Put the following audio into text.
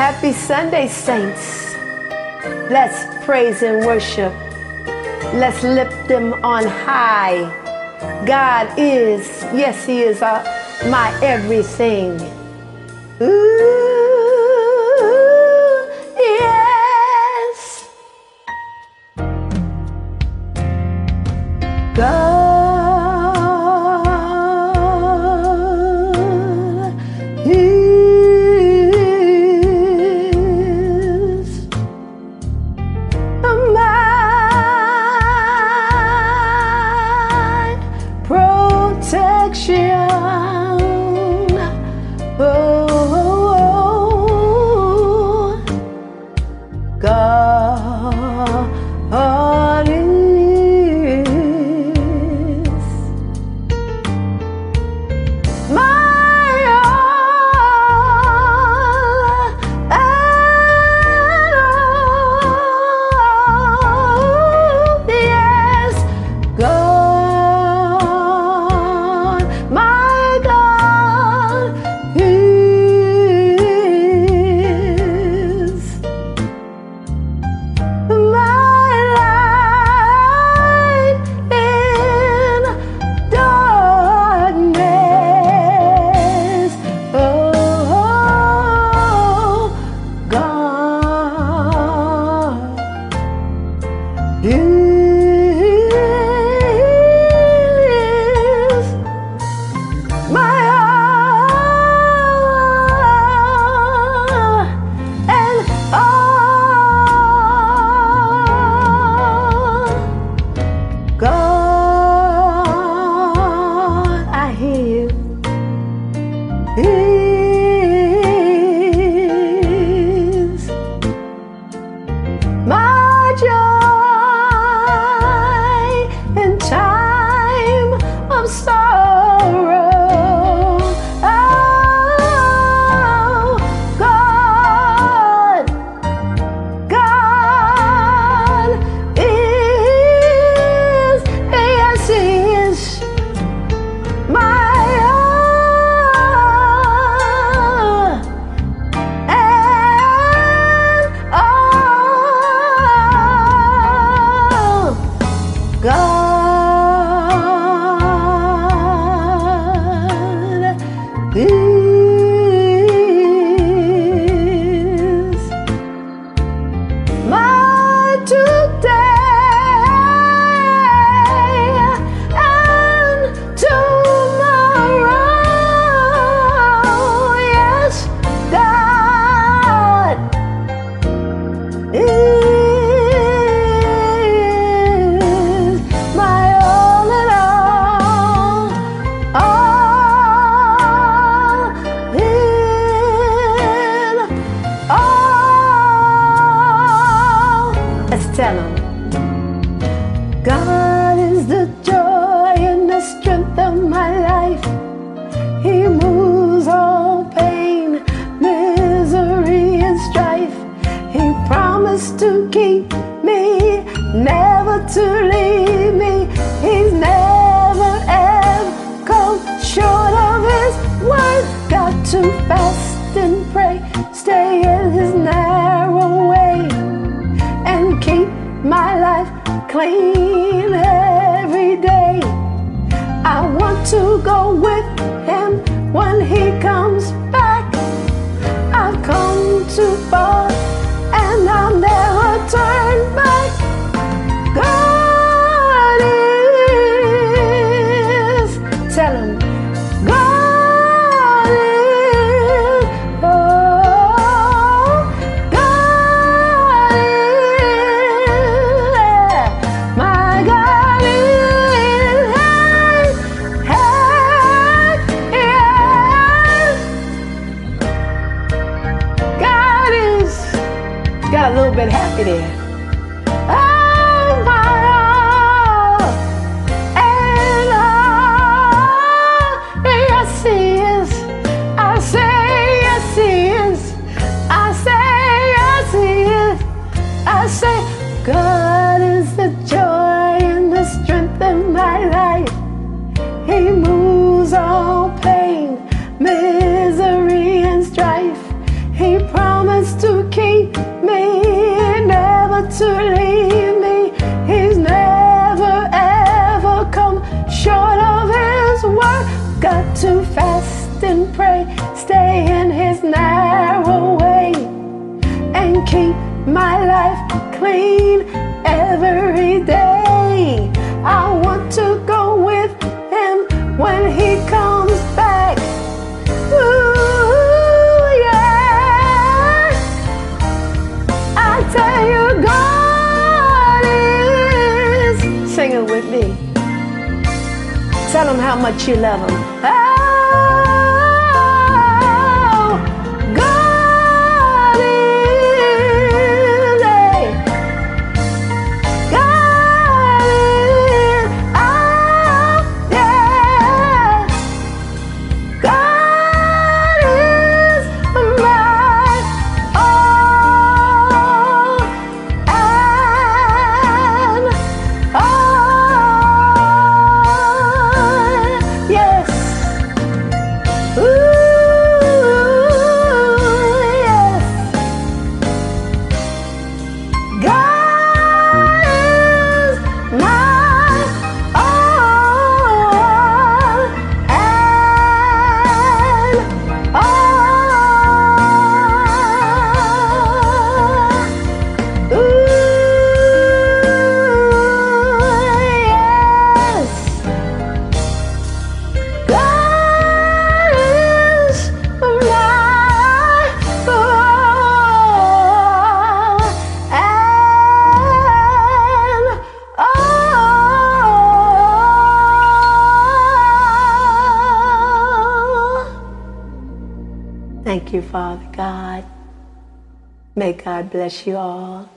Happy Sunday, Saints. Let's praise and worship. Let's lift them on high. God is, yes, He is uh, my everything. Ooh. day. God is the joy and the strength of my life. He moves all pain, misery, and strife. He promised to keep me, never to leave. today. Got to fast and pray, stay in his narrow way, and keep my life clean every day. I want to go with him when he comes back. Ooh, yeah. I tell you, God is. Sing it with me. Tell them how much you love them. Oh, Thank you, Father God. May God bless you all.